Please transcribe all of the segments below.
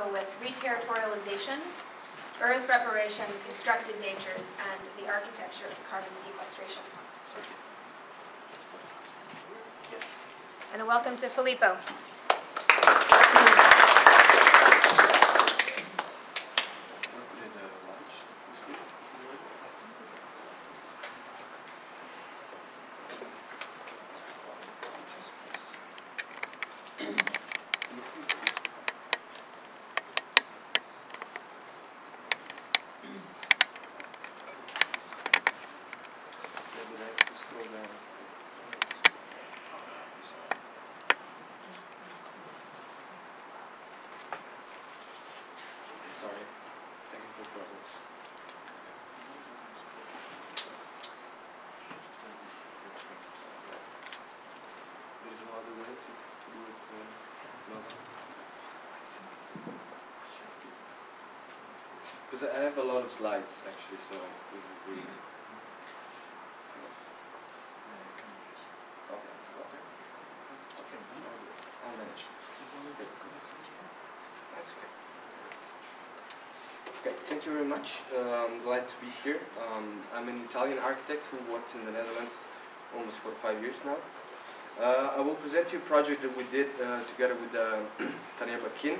FILIPPO with reterritorialization, earth reparation, constructed natures, and the architecture of carbon sequestration. Yes. And a welcome to Filippo. Maybe I have to scroll down. Sorry, technical problems. There's another way to, to do it. Uh, no. Because I have a lot of slides actually, so it would be. Okay, okay. Okay, I'll manage. That's okay. Okay, thank you very much. Uh, I'm glad to be here. Um, I'm an Italian architect who works in the Netherlands almost for five years now. Uh, I will present you a project that we did uh, together with uh, Tanya Bacchin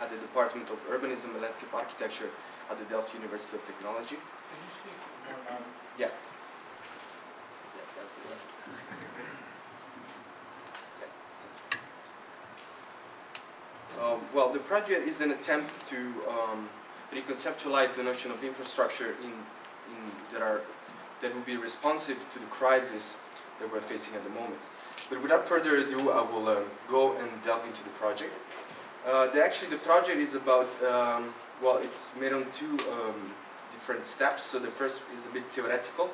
at the Department of Urbanism and Landscape Architecture at the Delft University of Technology. Yeah. Yeah, that's the one. Um, well, the project is an attempt to um, reconceptualize the notion of infrastructure in, in that are that will be responsive to the crisis that we're facing at the moment. But without further ado, I will um, go and delve into the project. Uh, the, actually, the project is about um, well, it's made on two um, different steps. So the first is a bit theoretical,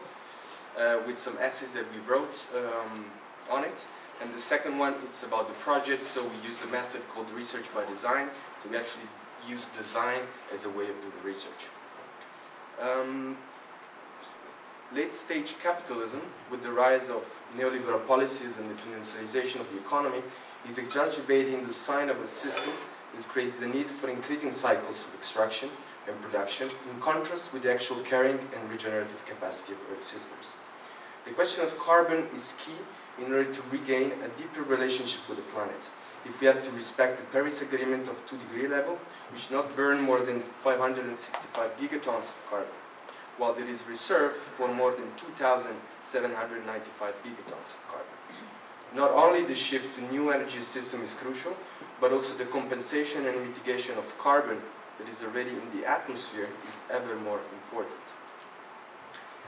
uh, with some essays that we wrote um, on it. And the second one, it's about the project, so we use a method called research by design. So we actually use design as a way of doing research. Um, late stage capitalism, with the rise of neoliberal policies and the financialization of the economy, is exacerbating the sign of a system that creates the need for increasing cycles of extraction and production, in contrast with the actual carrying and regenerative capacity of Earth systems. The question of carbon is key in order to regain a deeper relationship with the planet. If we have to respect the Paris Agreement of 2 degree level, we should not burn more than 565 gigatons of carbon, while there is reserve for more than 2,795 gigatons of carbon. Not only the shift to new energy system is crucial, but also the compensation and mitigation of carbon that is already in the atmosphere is ever more important.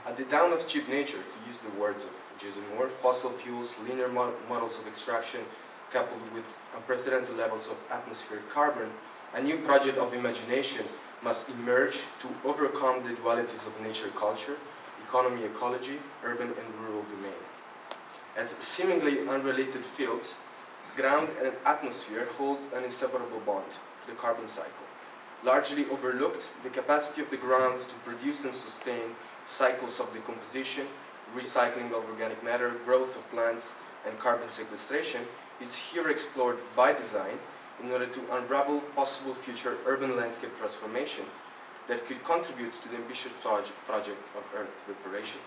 At the dawn of cheap nature, to use the words of Jason Moore, fossil fuels, linear mod models of extraction, coupled with unprecedented levels of atmospheric carbon, a new project of imagination must emerge to overcome the dualities of nature-culture, economy-ecology, urban and rural domain. As seemingly unrelated fields, ground and atmosphere hold an inseparable bond, the carbon cycle. Largely overlooked, the capacity of the ground to produce and sustain cycles of decomposition, recycling of organic matter, growth of plants, and carbon sequestration is here explored by design in order to unravel possible future urban landscape transformation that could contribute to the ambitious project, project of Earth reparation.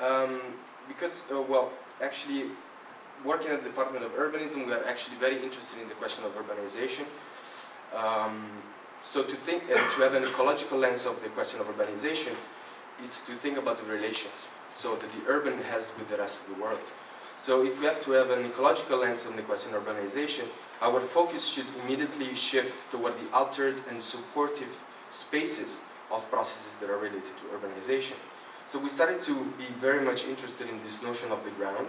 Um, because, uh, well, actually, working at the Department of Urbanism, we are actually very interested in the question of urbanization. Um, so to think and to have an ecological lens of the question of urbanization, it's to think about the relations, so that the urban has with the rest of the world. So if we have to have an ecological lens on the question of urbanization, our focus should immediately shift toward the altered and supportive spaces of processes that are related to urbanization. So we started to be very much interested in this notion of the ground,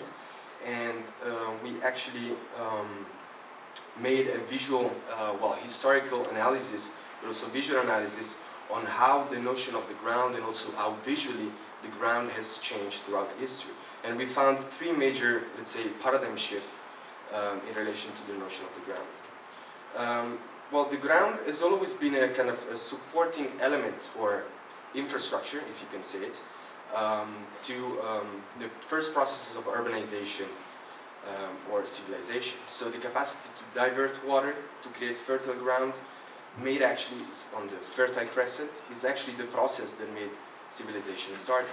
and uh, we actually um, made a visual, uh, well, historical analysis, but also visual analysis on how the notion of the ground and also how visually the ground has changed throughout history. And we found three major, let's say, paradigm shift um, in relation to the notion of the ground. Um, well, the ground has always been a kind of a supporting element or infrastructure, if you can say it, um, to um, the first processes of urbanization um, or civilization. So the capacity to divert water to create fertile ground made actually on the Fertile Crescent is actually the process that made civilization started.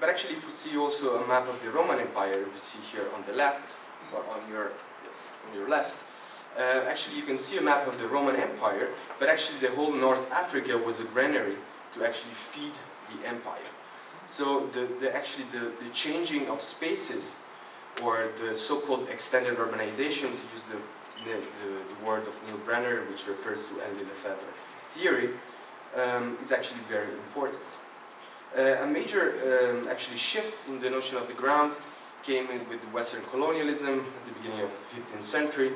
But actually if we see also a map of the Roman Empire, we see here on the left, or on your, yes, on your left, uh, actually you can see a map of the Roman Empire, but actually the whole North Africa was a granary to actually feed the empire. So the, the actually the, the changing of spaces or the so-called extended urbanization, to use the, the, the, word of Neil Brenner, which refers to Henri Lefebvre theory, um, is actually very important. Uh, a major um, actually shift in the notion of the ground came with Western colonialism at the beginning of the 15th century,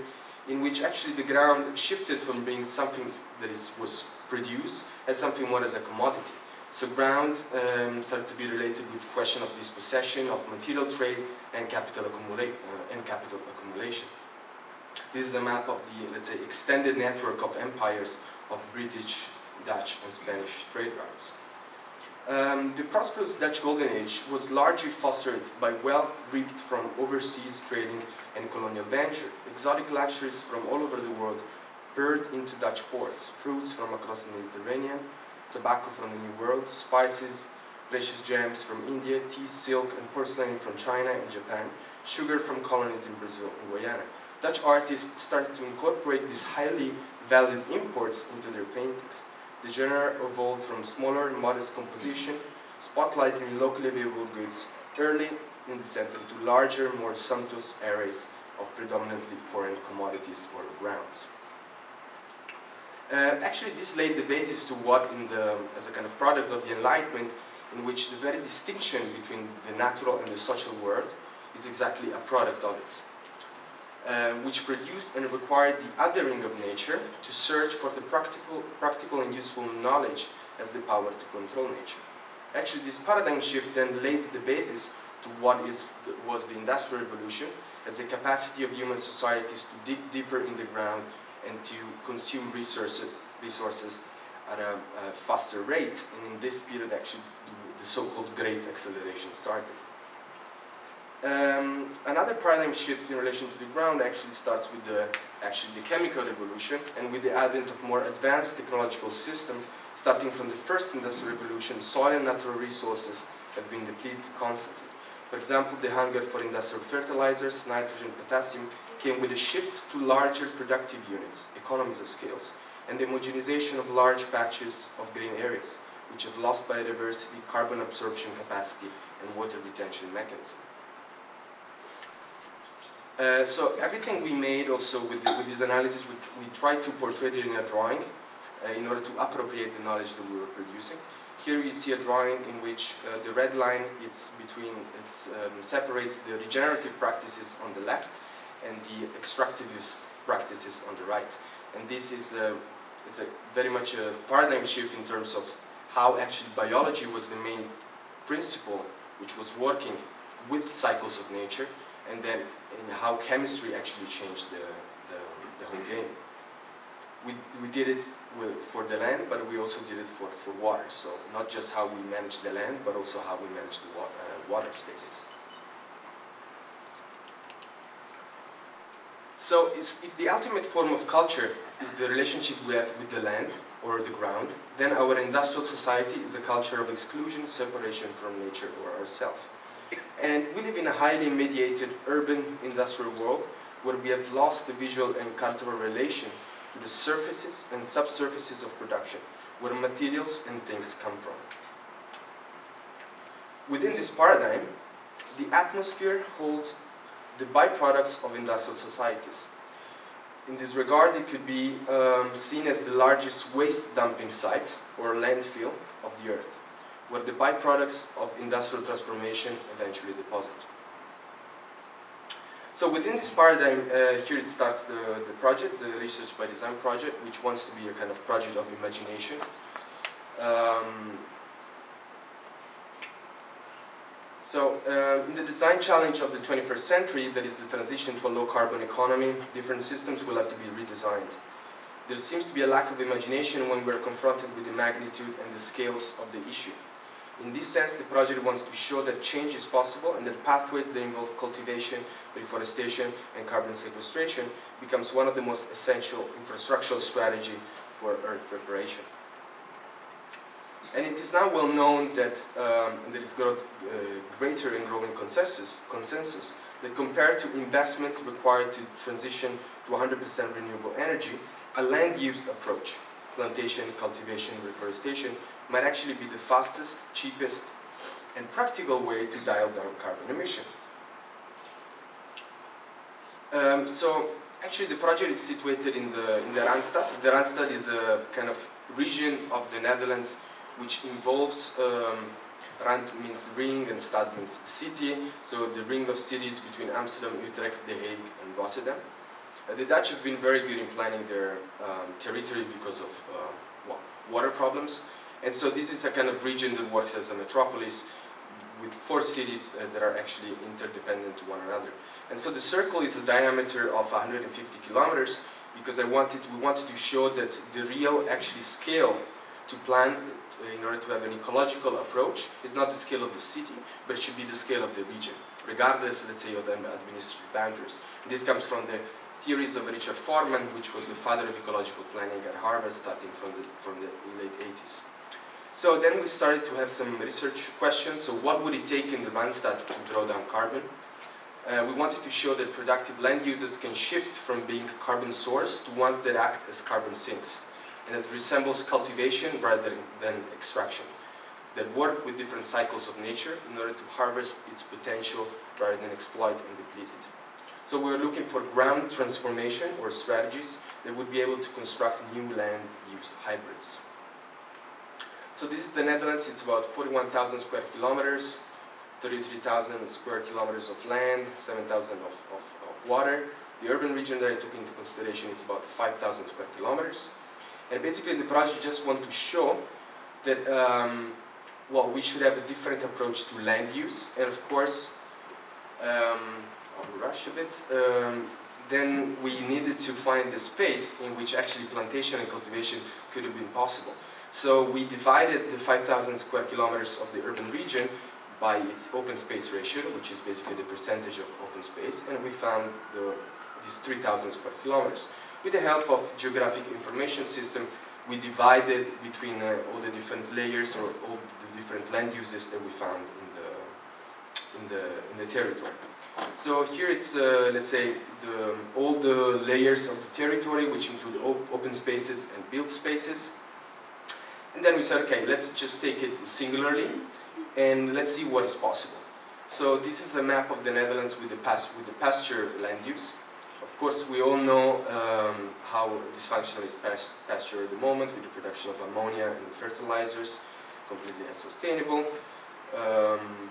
in which actually the ground shifted from being something that is, was produced as something more as a commodity. So ground um, started to be related with the question of dispossession, of material trade, and capital, uh, and capital accumulation. This is a map of the, let's say, extended network of empires of British, Dutch, and Spanish trade routes. Um, the prosperous Dutch Golden Age was largely fostered by wealth reaped from overseas trading and colonial venture. Exotic luxuries from all over the world poured into Dutch ports, fruits from across the Mediterranean, tobacco from the New World, spices, precious gems from India, tea, silk, and porcelain from China and Japan, sugar from colonies in Brazil and Guyana. Dutch artists started to incorporate these highly valued imports into their paintings. The genre evolved from smaller, modest composition, spotlighting locally available goods early in the century to larger, more sumptuous arrays of predominantly foreign commodities or grounds. Uh, actually, this laid the basis to what, in the, as a kind of product of the Enlightenment, in which the very distinction between the natural and the social world is exactly a product of it. Uh, which produced and required the othering of nature to search for the practical, practical and useful knowledge as the power to control nature. Actually, this paradigm shift then laid the basis to what is the, was the Industrial Revolution as the capacity of human societies to dig deeper in the ground and to consume resources, resources at a, a faster rate. And in this period, actually, the so-called Great Acceleration started. Um, another paradigm shift in relation to the ground actually starts with the actually the chemical revolution and with the advent of more advanced technological systems starting from the first industrial revolution soil and natural resources have been depleted constantly. For example the hunger for industrial fertilizers nitrogen potassium came with a shift to larger productive units economies of scales and the homogenization of large patches of green areas which have lost biodiversity carbon absorption capacity and water retention mechanism uh, so everything we made also with, the, with this analysis, we, we tried to portray it in a drawing uh, in order to appropriate the knowledge that we were producing. Here you see a drawing in which uh, the red line it's between it's, um, separates the regenerative practices on the left and the extractivist practices on the right. And this is a, a very much a paradigm shift in terms of how actually biology was the main principle which was working with cycles of nature and then in how chemistry actually changed the, the, the whole game. We, we did it with, for the land, but we also did it for, for water. So not just how we manage the land, but also how we manage the wa uh, water spaces. So if the ultimate form of culture is the relationship we have with the land or the ground, then our industrial society is a culture of exclusion, separation from nature or ourselves. And we live in a highly mediated urban industrial world where we have lost the visual and cultural relations to the surfaces and subsurfaces of production, where materials and things come from. Within this paradigm, the atmosphere holds the byproducts of industrial societies. In this regard, it could be um, seen as the largest waste dumping site or landfill of the earth where the byproducts of industrial transformation eventually deposit. So within this paradigm, uh, here it starts the, the project, the Research by Design project, which wants to be a kind of project of imagination. Um, so uh, in the design challenge of the 21st century, that is the transition to a low carbon economy, different systems will have to be redesigned. There seems to be a lack of imagination when we're confronted with the magnitude and the scales of the issue. In this sense, the project wants to show that change is possible and that pathways that involve cultivation, reforestation, and carbon sequestration becomes one of the most essential infrastructural strategy for earth reparation. And it is now well known that um, there is growth, uh, greater and growing consensus, consensus that compared to investment required to transition to 100% renewable energy, a land use approach, plantation, cultivation, reforestation, might actually be the fastest, cheapest, and practical way to dial down carbon emission. Um, so actually the project is situated in the, in the Randstad. The Randstad is a kind of region of the Netherlands which involves um, Rand means ring and stad means city, so the ring of cities between Amsterdam, Utrecht, The Hague and Rotterdam. Uh, the Dutch have been very good in planning their um, territory because of uh, water problems. And so this is a kind of region that works as a metropolis with four cities uh, that are actually interdependent to one another. And so the circle is a diameter of 150 kilometers because I wanted, we wanted to show that the real actually scale to plan uh, in order to have an ecological approach is not the scale of the city, but it should be the scale of the region, regardless, let's say, of the administrative boundaries. This comes from the theories of Richard Forman, which was the father of ecological planning at Harvard, starting from the, from the late 80s. So then we started to have some research questions. So what would it take in the Randstad to draw down carbon? Uh, we wanted to show that productive land uses can shift from being carbon source to ones that act as carbon sinks and that resembles cultivation rather than extraction, that work with different cycles of nature in order to harvest its potential rather than exploit and deplete it. So we're looking for ground transformation or strategies that would be able to construct new land use hybrids. So this is the Netherlands, it's about 41,000 square kilometers, 33,000 square kilometers of land, 7,000 of, of, of water. The urban region that I took into consideration is about 5,000 square kilometers. And basically the project just want to show that, um, well, we should have a different approach to land use. And of course, um, rush a bit. Um, then we needed to find the space in which actually plantation and cultivation could have been possible. So we divided the 5,000 square kilometers of the urban region by its open space ratio, which is basically the percentage of open space, and we found the, these 3,000 square kilometers. With the help of geographic information system, we divided between uh, all the different layers or all the different land uses that we found in the, in the, territory. So here it's, uh, let's say, the, all the layers of the territory, which include open spaces and built spaces. And then we said, okay, let's just take it singularly, and let's see what is possible. So this is a map of the Netherlands with the, pas with the pasture land use. Of course, we all know um, how dysfunctional is pasture at the moment with the production of ammonia and fertilizers, completely unsustainable. Um,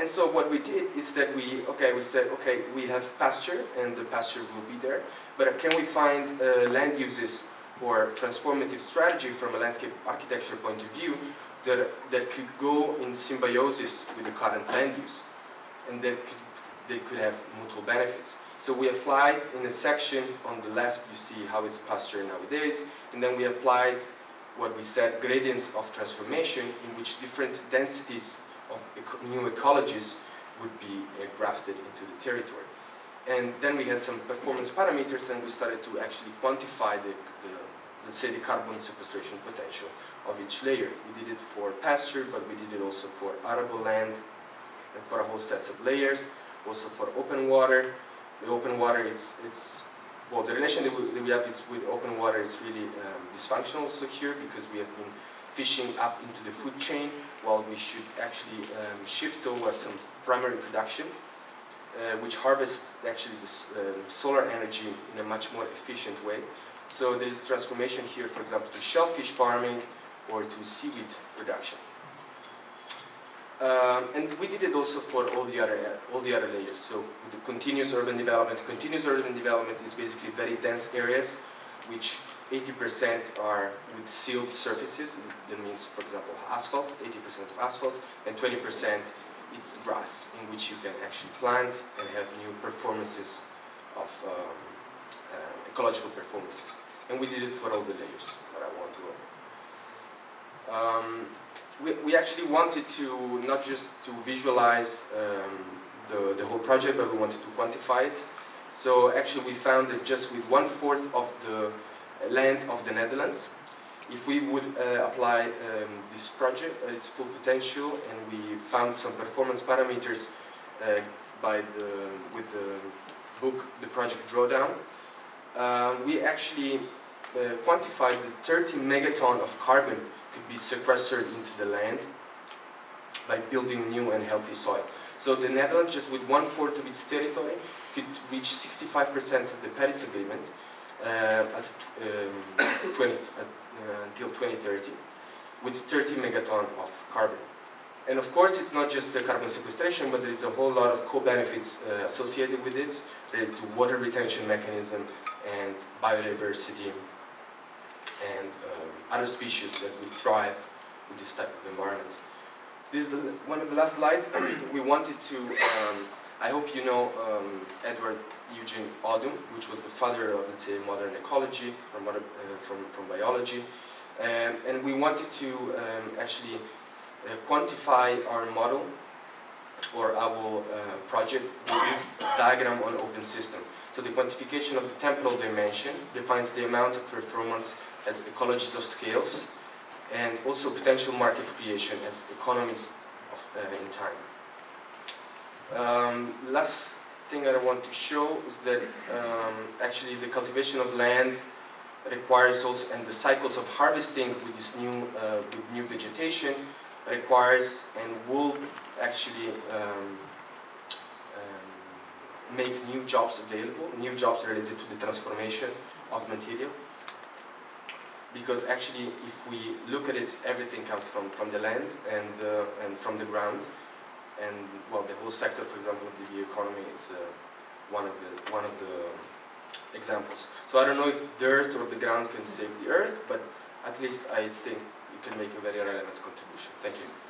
and so what we did is that we, okay, we said, okay, we have pasture and the pasture will be there, but can we find uh, land uses or transformative strategy from a landscape architecture point of view that, that could go in symbiosis with the current land use and that could, they could have mutual benefits. So we applied in a section on the left, you see how it's pasture nowadays, and then we applied what we said gradients of transformation in which different densities of eco new ecologies would be uh, grafted into the territory. And then we had some performance parameters and we started to actually quantify the, the let's say the carbon sequestration potential of each layer. We did it for pasture, but we did it also for arable land and for a whole sets of layers, also for open water, the open water, it's, it's well, the relation that we, that we have with open water is really um, dysfunctional also here because we have been fishing up into the food chain while we should actually um, shift towards some primary production uh, which harvests actually uh, solar energy in a much more efficient way. So there is a transformation here, for example, to shellfish farming or to seaweed production. Um, and we did it also for all the other all the other layers. So the continuous urban development, continuous urban development is basically very dense areas, which 80% are with sealed surfaces. That means, for example, asphalt, 80% of asphalt, and 20% it's grass, in which you can actually plant and have new performances of um, uh, ecological performances. And we did it for all the layers, but I won't go. Um, we, we actually wanted to not just to visualize um, the, the whole project, but we wanted to quantify it. So actually we found that just with one-fourth of the land of the Netherlands, if we would uh, apply um, this project at its full potential, and we found some performance parameters uh, by the, with the book, the project drawdown, uh, we actually uh, quantified that 30 megaton of carbon could be sequestered into the land by building new and healthy soil. So the Netherlands, just with one-fourth of its territory, could reach 65% of the Paris Agreement uh, at, um, 20, at, uh, until 2030, with 30 megaton of carbon. And of course, it's not just the carbon sequestration, but there is a whole lot of co-benefits uh, associated with it, related to water retention mechanism and biodiversity and um, other species that would thrive in this type of environment. This is the, one of the last slides. we wanted to, um, I hope you know um, Edward Eugene Odum, which was the father of, let's say, modern ecology uh, from, from biology. Um, and we wanted to um, actually uh, quantify our model or our uh, project with this diagram on open system. So the quantification of the temporal dimension defines the amount of performance as ecologies of scales and also potential market creation as economies of, uh, in time. Um, last thing that I want to show is that um, actually the cultivation of land requires also, and the cycles of harvesting with this new, uh, with new vegetation requires and will actually um, um, make new jobs available, new jobs related to the transformation of material. Because actually, if we look at it, everything comes from, from the land and, uh, and from the ground. And well, the whole sector, for example, of the economy is uh, one of the one of the examples. So I don't know if dirt or the ground can save the earth, but at least I think it can make a very relevant contribution. Thank you.